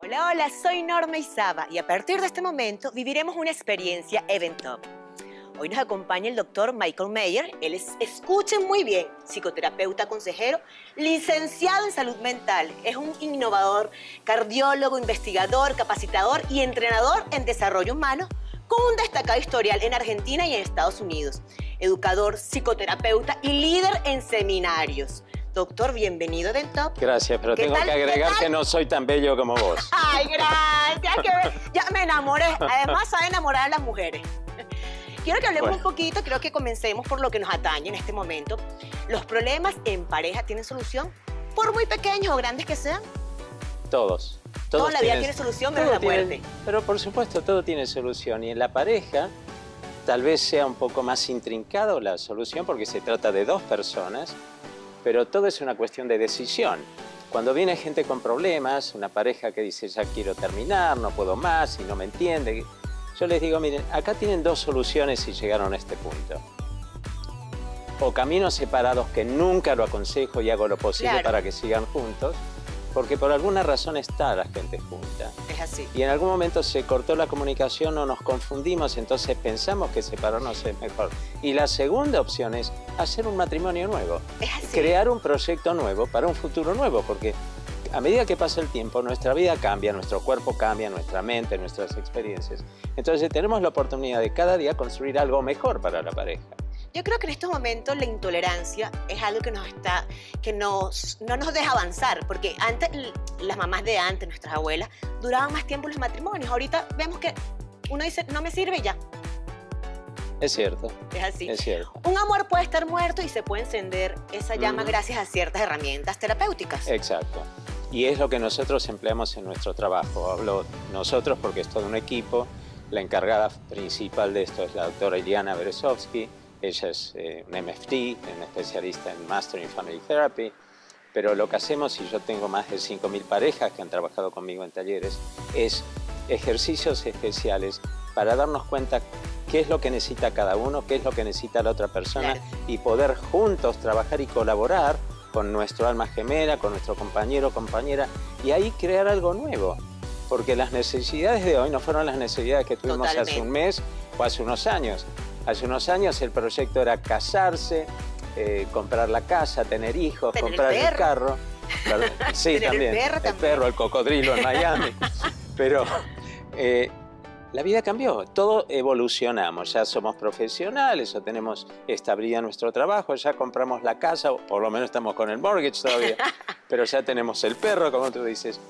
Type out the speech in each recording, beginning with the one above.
Hola, hola, soy Norma Izaba y a partir de este momento viviremos una experiencia Event Top. Hoy nos acompaña el doctor Michael Mayer. Él es, escuchen muy bien, psicoterapeuta consejero, licenciado en salud mental. Es un innovador, cardiólogo, investigador, capacitador y entrenador en desarrollo humano con un destacado historial en Argentina y en Estados Unidos. Educador, psicoterapeuta y líder en seminarios. Doctor, bienvenido del top. Gracias, pero ¿Qué tengo tal? que ¿Qué agregar que no soy tan bello como vos. Ay, gracias. que ya me enamoré. Además, sabe enamorar a las mujeres. Quiero que hablemos Bueno. un poquito, creo que comencemos por lo que nos atañe en este momento. ¿Los problemas en pareja tienen solución? Por muy pequeños o grandes que sean. Todos. Todos Toda la vida tiene solución, menos todo la tiene- muerte. pero por supuesto, todo tiene solución. Y en la pareja, tal vez sea un poco más intrincado la solución porque se trata de dos personas, pero todo es una cuestión de decisión. Cuando viene gente con problemas, una pareja que dice ya quiero terminar, no puedo más y no me entiende, yo les digo, miren, acá tienen dos soluciones si llegaron a este punto. O caminos separados que nunca lo aconsejo y hago lo posible Claro. para que sigan juntos, porque por alguna razón está la gente junta. Es así. Y en algún momento se cortó la comunicación o nos confundimos, entonces pensamos que separarnos es mejor. Y la segunda opción es hacer un matrimonio nuevo, Es así. crear un proyecto nuevo para un futuro nuevo, porque a medida que pasa el tiempo, nuestra vida cambia, nuestro cuerpo cambia, nuestra mente, nuestras experiencias. Entonces tenemos la oportunidad de cada día construir algo mejor para la pareja. Yo creo que en estos momentos la intolerancia es algo que nos está, que nos, no nos deja avanzar, porque antes, las mamás de antes, nuestras abuelas, duraban más tiempo los matrimonios. Ahorita vemos que uno dice, no me sirve ya. Es cierto, Es así. es cierto. Un amor puede estar muerto y se puede encender esa llama gracias a ciertas herramientas terapéuticas. Exacto. Y es lo que nosotros empleamos en nuestro trabajo. Hablo nosotros porque es todo un equipo. La encargada principal de esto es la doctora Iliana Berezovsky. Ella es eh, un MFT, una especialista en Master in Family Therapy. Pero lo que hacemos, y yo tengo más de 5.000 parejas que han trabajado conmigo en talleres, es ejercicios especiales para darnos cuenta qué es lo que necesita cada uno, qué es lo que necesita la otra persona Claro. y poder juntos trabajar y colaborar con nuestro alma gemela, con nuestro compañero o compañera y ahí crear algo nuevo. Porque las necesidades de hoy no fueron las necesidades que tuvimos hace un mes o hace unos años. Hace unos años el proyecto era casarse, eh, comprar la casa, tener hijos, Tener comprar el, carro. Sí, Tener el también. el perro, el cocodrilo en Miami. Pero eh, la vida cambió, todo evolucionamos, ya somos profesionales o tenemos estabilidad en nuestro trabajo, ya compramos la casa, o por lo menos estamos con el mortgage todavía, pero ya tenemos el perro, como tú dices,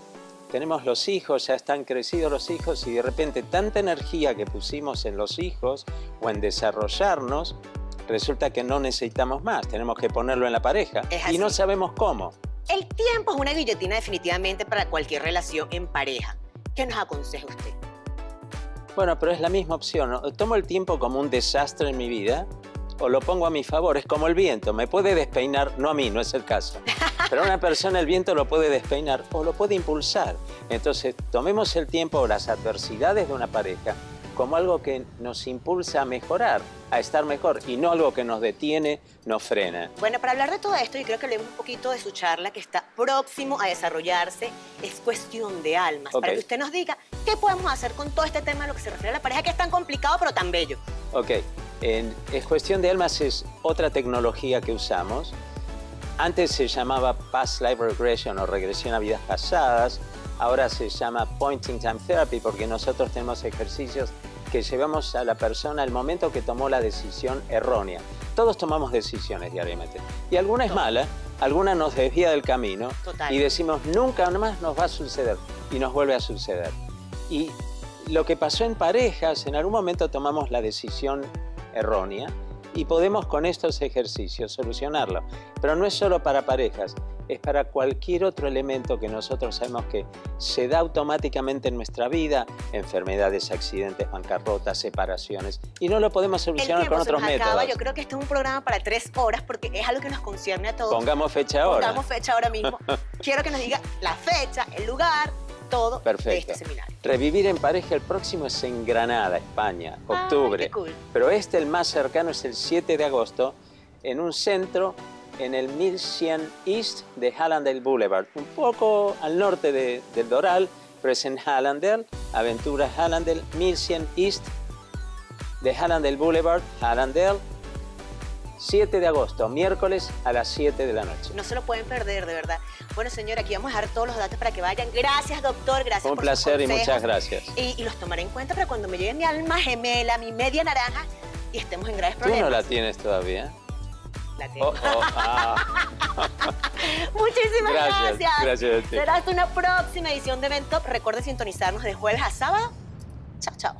tenemos los hijos, ya están crecidos los hijos y de repente tanta energía que pusimos en los hijos o en desarrollarnos, resulta que no necesitamos más, tenemos que ponerlo en la pareja y no sabemos cómo. El tiempo es una guillotina definitivamente para cualquier relación en pareja. ¿Qué nos aconseja usted? Bueno, pero es la misma opción. ¿no? Tomo el tiempo como un desastre en mi vida o lo pongo a mi favor. Es como el viento. Me puede despeinar, no a mí, no es el caso. Pero a una persona el viento lo puede despeinar o lo puede impulsar. Entonces, tomemos el tiempo o las adversidades de una pareja como algo que nos impulsa a mejorar, a estar mejor y no algo que nos detiene, nos frena. Bueno, para hablar de todo esto, yo creo que hablemos un poquito de su charla que está próximo a desarrollarse. Es cuestión de almas. Para que usted nos diga qué podemos hacer con todo este tema de lo que se refiere a la pareja, que es tan complicado pero tan bello. Ok, en, es cuestión de almas es otra tecnología que usamos. Antes se llamaba Past Life Regression o regresión a vidas pasadas. Ahora se llama Pointing Time Therapy porque nosotros tenemos ejercicios que llevamos a la persona al momento que tomó la decisión errónea. Todos tomamos decisiones diariamente. Y alguna es mala, alguna nos desvía del camino Total. y decimos nunca más nos va a suceder y nos vuelve a suceder. Y lo que pasó en parejas, en algún momento tomamos la decisión errónea y podemos con estos ejercicios solucionarlo. Pero no es solo para parejas, es para cualquier otro elemento que nosotros sabemos que se da automáticamente en nuestra vida, enfermedades, accidentes, bancarrotas, separaciones, y no lo podemos solucionar con otros nos métodos. acaba. Yo creo que este es un programa para tres horas porque es algo que nos concierne a todos. Pongamos fecha ahora. Pongamos fecha ahora mismo. Quiero que nos diga la fecha, el lugar todo de Perfecto. este seminario. Revivir en pareja, el próximo es en Granada, España, Ay, octubre. qué cool. Pero este, el más cercano, es el 7 de agosto, en un centro en el 1100 East de Hallandale Boulevard, un poco al norte de- del Doral, pero es en Hallandale, Aventura Hallandale, 1100 East de Hallandale Boulevard, Hallandale, 7 de agosto, miércoles a las 7 de la noche. No se lo pueden perder, de verdad. Bueno, señor, aquí vamos a dejar todos los datos para que vayan. Gracias, doctor. Gracias Un por sus placer y muchas gracias. Y, y los tomaré en cuenta para cuando me llegue mi alma gemela, mi media naranja, y estemos en graves ¿Tú no problemas. la tienes todavía? La tengo. Oh, oh, ah. Muchísimas Gracias, gracias. gracias a ti. Será hasta una próxima edición de Ventop. Recuerde sintonizarnos de jueves a sábado. Chao, chao.